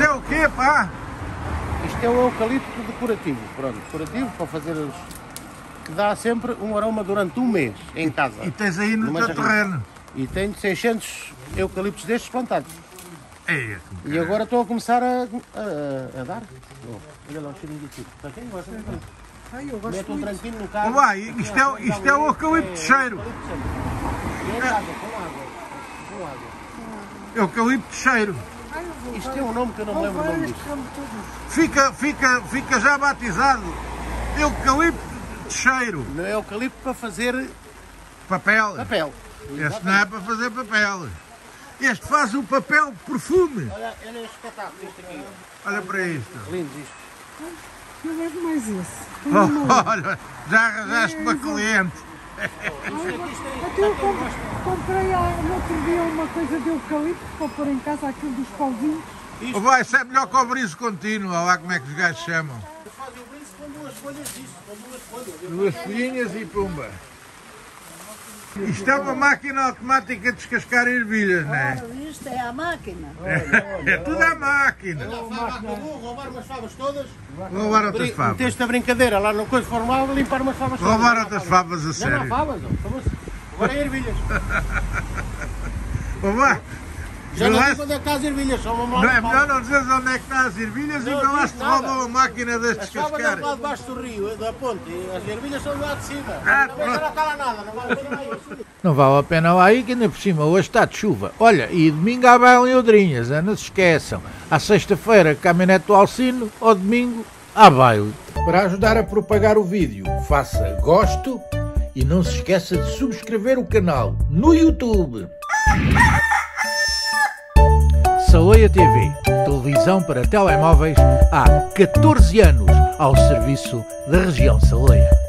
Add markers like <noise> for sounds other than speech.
Isso é o quê, pá? Isto é o eucalipto decorativo, pronto, decorativo para fazer os... que dá sempre um aroma durante um mês em casa. E tens aí no teu terreno. E tenho 600 eucaliptos destes plantados. É, E agora estou a começar a, a, a dar. Olha lá o cheirinho de tipo. Para quem gosta de? Ai, eu gosto Mete um muito. tranquinho no carro. Vai, isto é- isto é o eucalipto de cheiro. Com água. eucalipto de cheiro. Isto tem um nome que eu não me lembro o nome disto. Fica, fica, fica já batizado. Eucalipto de cheiro. Não é eucalipto para fazer Papel. papel. Este não é para fazer papel. Este faz o papel perfume. Olha, olha este espetáculo, isto aqui. Olha para isto. Lindo isto. Eu levo mais esse. Meu. Olha, já arranjaste uma cliente. Até eu comp- comprei há no outro dia uma coisa de eucalipto para pôr em casa, aquilo dos pauzinhos. Vai, isso é melhor que o briso contínuo. Olha lá como é que os gajos chamam. Fazem o brinde com duas folhas disto, com duas folhas. Duas folhinhas e pumba. Isto é uma máquina automática de descascar ervilhas, não é? Isto é a máquina. <laughs> É tudo a máquina. A fava acabou, roubar umas favas todas. Roubar outras favas. Meteste a brincadeira lá no coisa formal, limpar umas favas todas. Roubar Não há outras favas. a Já não sério. favas, não. Agora é ervilhas. Roubar. Já Não não é- sei quando é que está as ervilhas, só vamos lá. Não é melhor não dizeres onde é que está as ervilhas e Não não lá diz se nada. roubam a máquina de As favas é descascar. lá debaixo do rio, da ponte, e as ervilhas são lá de cima. Ah, Também já não lá nada, não vale a pena isso. Não vale a pena lá ir, que ainda por cima hoje está de chuva. Olha, e domingo há baile em Odrinhas, hein? não se esqueçam. À sexta-feira, caminhonete do Alcino, ao domingo, há baile. Para ajudar a propagar o vídeo, faça gosto e não se esqueça de subscrever o canal no YouTube. Saleia TV, televisão para telemóveis há 14 anos ao serviço da região Saleia.